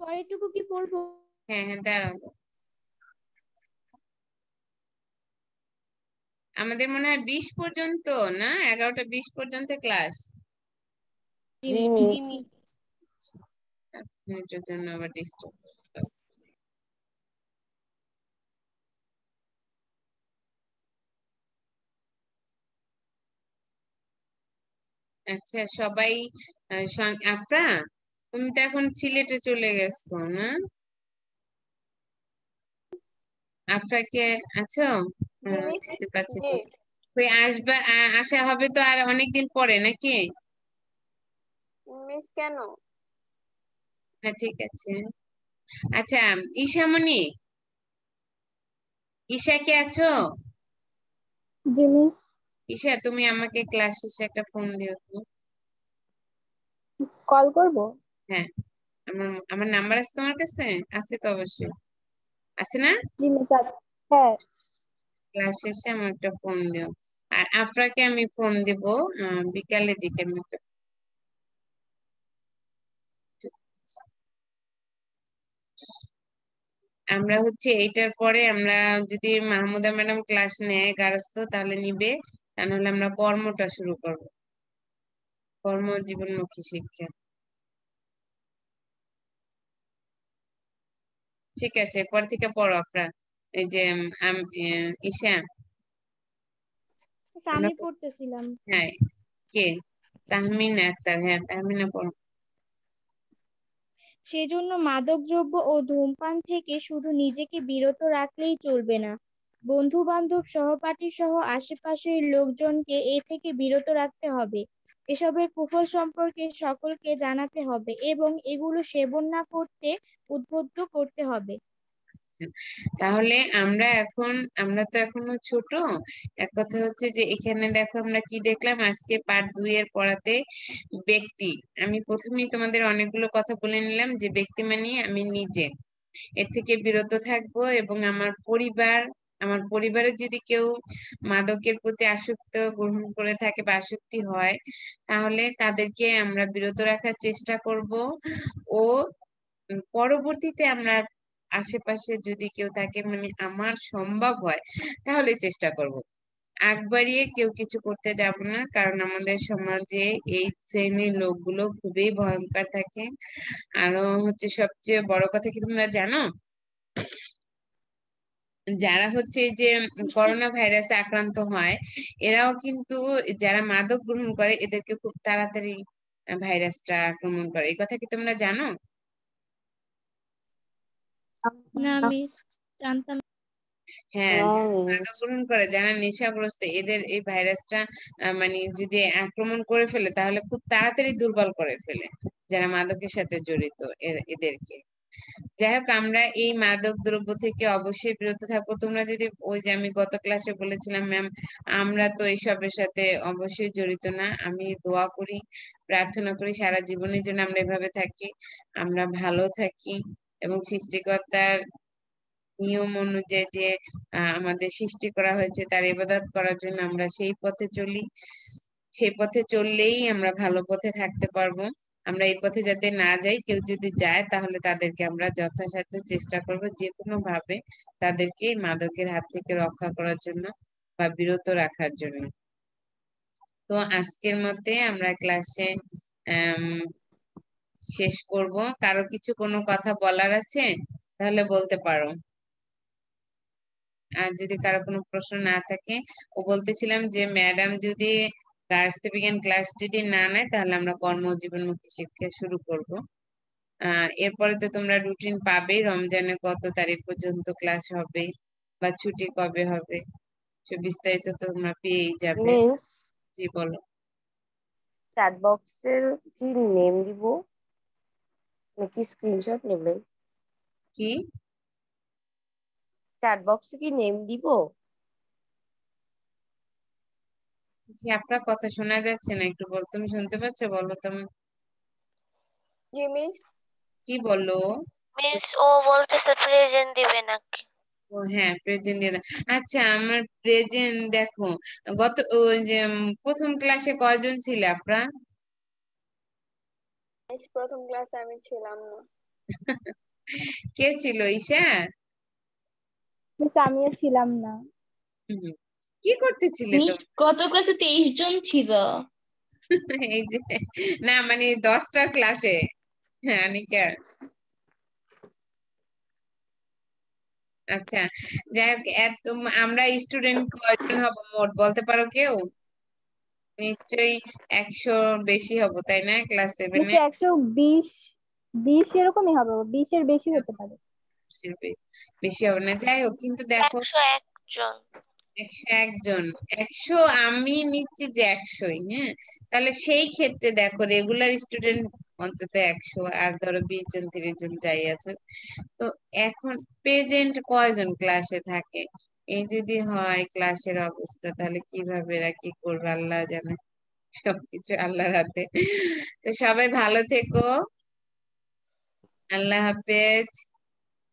পরেরটুকু কি পড়ব? হ্যাঁ হ্যাঁ দাঁড়াও। আমাদের মনে হয় বিশ পর্যন্ত না? এগারোটা বিশ পর্যন্ত ক্লাস মিনিটের জন্য আবার ডিস্টার্ব আচ্ছা সবাই আফরা? তুমি তো এখন সিলেটে চলে গেছো না? আফরাকে আছো? তুই আসবা আসা হবে তো আর অনেকদিন পরে নাকি? মিস কেন? না ঠিক আছে। আচ্ছা ঈশামণি? ঈশা কে আছো? জি মিস। ঈশা তুমি আমাকে ক্লাস শেষে একটা ফোন দিও তো। কল করব? হ্যাঁ আমার আমার নাম্বার আছে তোমার কাছে? আছে তো অবশ্যই। আছে না? হ্যাঁ। ক্লাস শেষে আমার একটা ফোন দিও আর আফরাকে আমি ফোন দিব আহ, বিকালের দিকে আমি একটা আমরা হচ্ছে এইটার পরে আমরা যদি মাহমুদা ম্যাডাম ক্লাস নেয় গার্হস্থ্য তাহলে নিবে। তা নাহলে আমরা কর্মটা শুরু করব। কর্ম জীবনমুখী শিক্ষা। ঠিক আছে পর থেকে পড়ো আপনারা এই যে আহ, ঈশা আমি পড়তেছিলাম। হ্যাঁ কে? তাহমিনা আক্তার হ্যাঁ তাহমিনা পড়ো। সেজন্য মাদকদ্রব্য ও ধূমপান থেকে শুধু নিজেকে বিরত রাখলেই চলবে না। বন্ধু বান্ধব সহপাঠী সহ আশেপাশের লোকজনকে এ থেকে বিরত রাখতে হবে। এসবের কুফল সম্পর্কে সকলকে জানাতে হবে এবং এগুলো সেবন না করতে, উদ্বুদ্ধ করতে হবে। তাহলে আমরা এখন, আমরা তো এখনও ছোট। এক কথা হচ্ছে যে এখানে দেখো আমরা কি দেখলাম? আজকে পার্ট দুই এর পড়াতে ব্যক্তি। আমি প্রথমেই তোমাদের অনেকগুলো কথা বলে নিলাম যে ব্যক্তি মানে আমি নিজে। এর থেকে বিরত থাকব এবং আমার পরিবার আমার পরিবারের যদি কেউ মাদকের প্রতি আসক্ত গ্রহণ করে থাকে বা আসক্তি হয়, তাহলে তাদেরকে আমরা বিরত রাখার চেষ্টা করব। ও পরবর্তীতে আমরা আশেপাশে যদি কেউ থাকে মানে আমার সম্ভব হয়, তাহলে চেষ্টা করব। আগ বাড়িয়ে কেউ কিছু করতে যাব না, কারণ আমাদের সমাজে এই শ্রেণির লোকগুলো খুবই ভয়ঙ্কর থাকে। আরও হচ্ছে সবচেয়ে বড় কথা কি তোমরা জানো? যারা হচ্ছে যে করোনা ভাইরাসে আক্রান্ত হয় এরাও কিন্তু যারা মাদক গ্রহণ করে এদেরকে খুব তাড়াতাড়ি ভাইরাসটা আক্রমণ করে। এই কথা কি তোমরা জানো? না মিস জানতাম হ্যাঁ যারা মাদক গ্রহণ করে যারা নেশাগ্রস্ত এদের এই ভাইরাসটা মানে যদি আক্রমণ করে ফেলে তাহলে খুব তাড়াতাড়ি দুর্বল করে ফেলে যারা মাদকের সাথে জড়িত এদেরকে। যাই হোক আমরা এই মাদক দ্রব্য থেকে অবশ্যই বিরত থাকব। তোমরা যদি ওই যে আমি গত ক্লাসে বলেছিলাম ম্যাম আমরা তো এইসবের সাথে অবশ্যই জড়িত না। আমি দোয়া করি, প্রার্থনা করি, সারা জীবনের জন্য আমরা এভাবে থাকি, আমরা ভালো থাকি এবং সৃষ্টিকর্তার নিয়ম অনুযায়ী যে আমাদের সৃষ্টি করা হয়েছে, তার ইবাদত করার জন্য আমরা সেই পথে চলি। সেই পথে চললেই আমরা ভালো পথে থাকতে পারব। আমরা এই পথে যাতে না যাই, কেউ যদি যায় তাহলে তাদেরকে আমরা যথাসাধ্য চেষ্টা করব যে কোনো ভাবে তাদেরকে মাদকের হাত থেকে রক্ষা করার জন্য বা বিরত রাখার জন্য। তো আজকের মধ্যে আমরা ক্লাসে শেষ করব। কারও কিছু কোনো কথা বলার আছে? তাহলে বলতে পারো। আর যদি কারও কোনো প্রশ্ন না থাকে, ও বলতেছিলাম যে, ম্যাডাম যদি রাষ্ট্রবিজ্ঞান ক্লাস যদি না নেয় তাহলে আমরা কর্মজীবনমুখী শিক্ষা শুরু করব। এরপরে তো তোমরা রুটিন পাবে রমজানে কত তারিখ পর্যন্ত ক্লাস হবে বা ছুটি কবে হবে সে বিস্তারিত তোমরা পেয়েই যাবে। জি বলো। চ্যাট বক্সের কি নেম দিব? নাকি স্ক্রিনশট নেবেন কি? চ্যাট বক্সে কি নেম দিব? কি আপনার কথা শোনা যাচ্ছে না? একটু বল তুমি শুনতে পাচ্ছ? বলো তুমি জি মিস। কি বলো মিস ও বলতেছে প্রেজেন্ট দিবে নাকি? ও হ্যাঁ প্রেজেন্ট দিয়ে আচ্ছা আমার প্রেজেন্ট দেখো গত ওই যে প্রথম ক্লাসে কয়জন ছিলে আপনারা প্রথম ক্লাসে আমি ছিলাম না। কে ছিল ঈশা? আমিও ছিলাম না। হুম। কি করতেছিলে গত ক্লাসে তেইশ জন ছিল। এই যে না মানে দশটার ক্লাসে হ্যাঁ আনিকা। আচ্ছা যাই হোক এত আমরা স্টুডেন্ট কয়জন হব মোট? বলতে পারো কেউ? নিশ্চয়ই একশো বেশি হব তাই না? ক্লাস সেভেনে একশো বিশ বিশ এরকমই হবে বিশের বেশি হতে পারে। বেশি হবে না। যাই হোক কিন্তু দেখো একশো একজন। একশো একজন একশো আমি নিচ্ছি যে একশোই হ্যাঁ? তাহলে সেই ক্ষেত্রে দেখো রেগুলার স্টুডেন্ট অন্তত একশো আর ধরো বিশ জন তিরিশ জন যাই আছে। তো এখন প্রেজেন্ট কয়জন ক্লাসে থাকে? এই যদি হয় ক্লাসের অবস্থা তাহলে কীভাবে এরা কি করবে? আল্লাহ জানে। সবকিছু আল্লাহর হাতে। তো সবাই ভালো থেকো। আল্লাহ হাফেজ।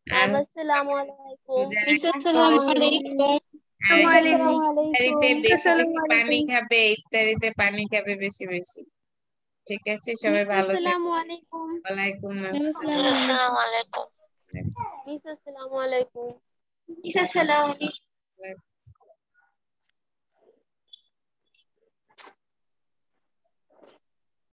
আর আসসালামু আলাইকুম। আসসালামু আলাইকুম। বেশি বেশি পানি খাবে ইত্যাদিতে পানি খাবে বেশি বেশি। ঠিক আছে? সবাই ভালো আসসালামু আলাইকুম। ওয়ালাইকুম আসসালাম আসসালামু। আলাইকুম। মিস আসসালামু আলাইকুম। আসসালামু ওয়ালাইকুম